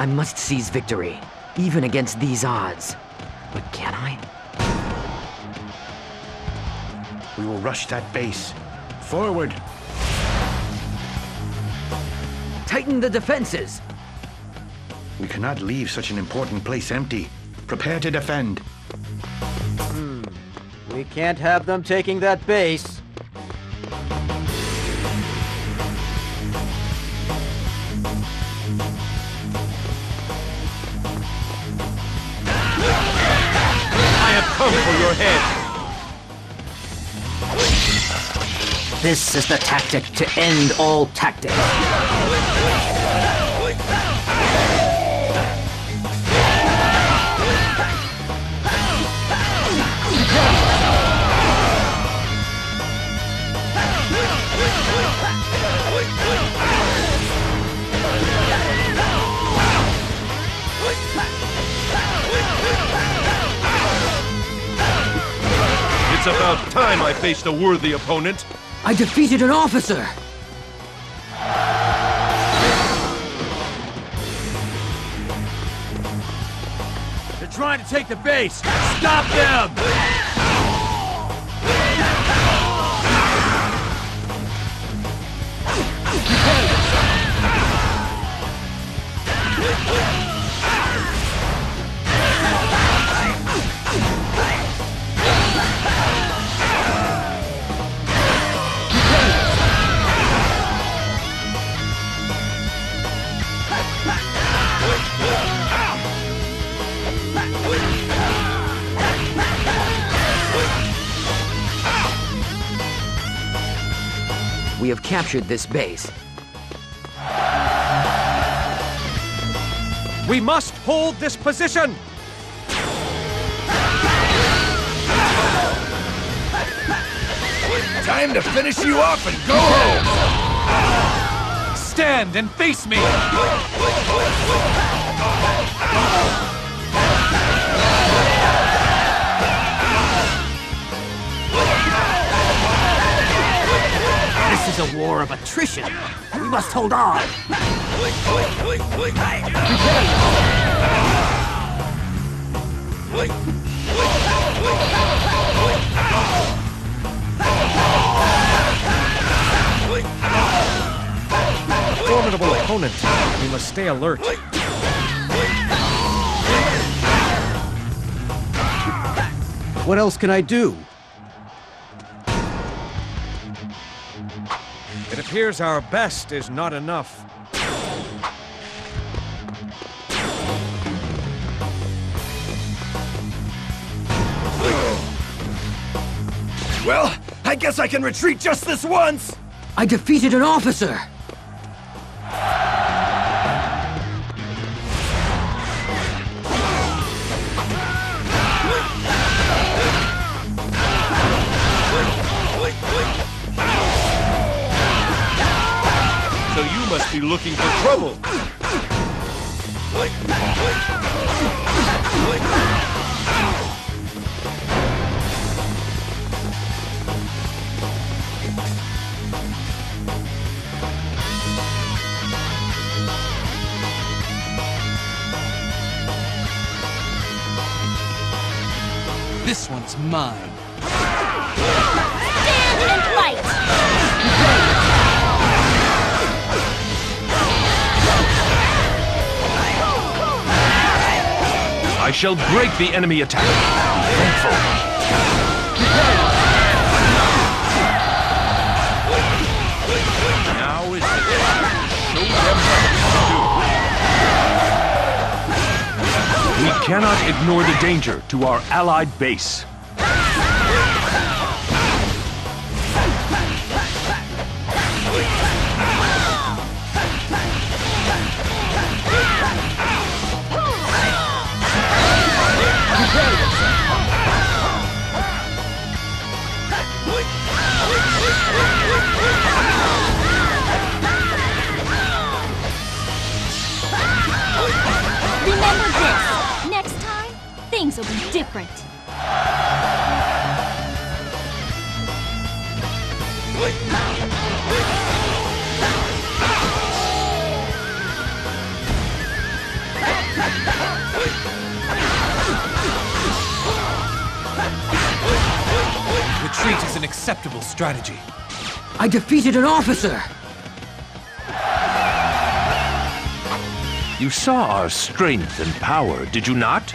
I must seize victory, even against these odds. But can I? We will rush that base. Forward! Tighten the defenses! We cannot leave such an important place empty. Prepare to defend. Hmm, we can't have them taking that base. This is the tactic to end all tactics. It's about time I faced a worthy opponent. I defeated an officer! They're trying to take the base. Stop them! We have captured this base. We must hold this position! Time to finish you off and go home! Stand and face me! A war of attrition. We must hold on. Formidable opponent. We must stay alert. What else can I do? It appears our best is not enough. Well, I guess I can retreat just this once! I defeated an officer! So you must be looking for trouble. This one's mine. I shall break the enemy attack. Now is the show them. We cannot ignore the danger to our allied base. different. Retreat is an acceptable strategy. I defeated an officer! You saw our strength and power, did you not?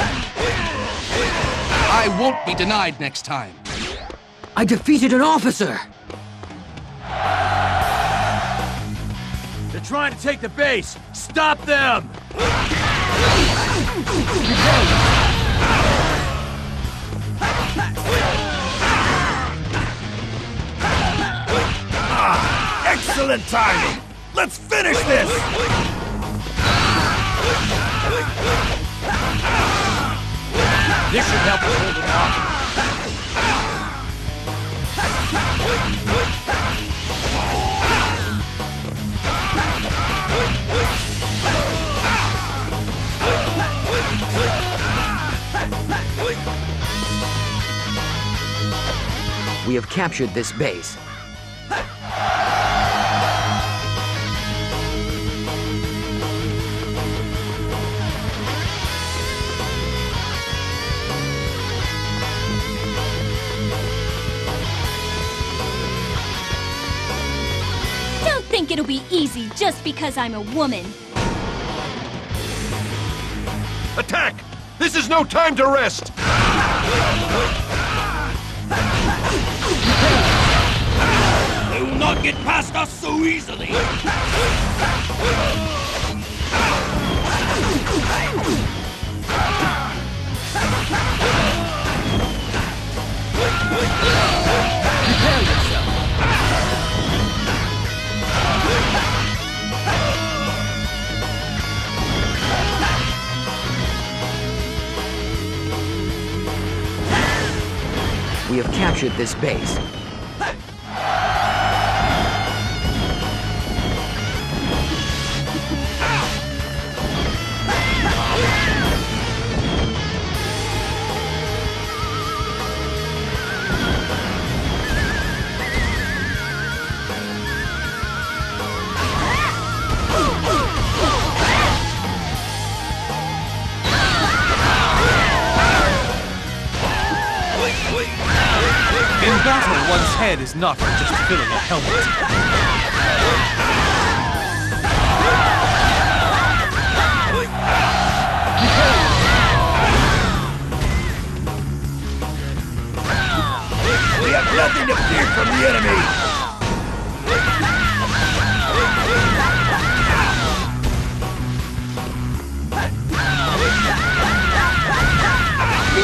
I won't be denied next time. I defeated an officer! They're trying to take the base! Stop them! Ah, excellent timing! Let's finish this! This should help us hold them off. We have captured this base. Easy just because I'm a woman. Attack! This is no time to rest! They will not get past us so easily! Captured this base. Head is not for just filling a helmet. We have nothing to fear from the enemy!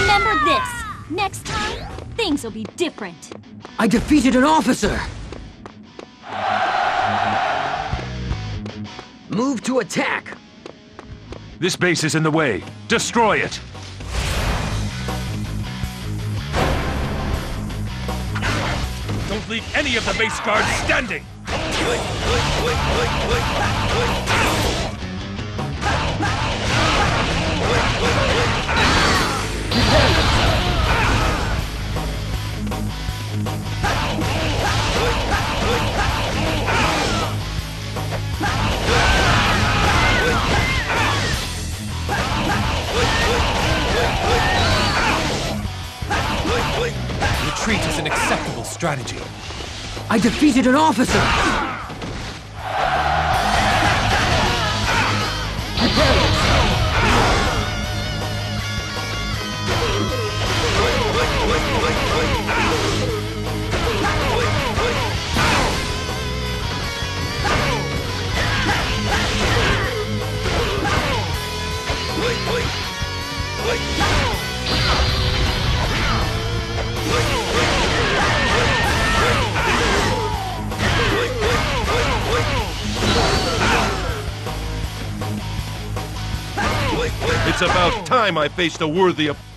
Remember this. Next time, things will be different. I defeated an officer! Move to attack! This base is in the way. Destroy it! Don't leave any of the base guards standing! Retreat is an acceptable strategy. I defeated an officer! Time I faced a worthy opponent.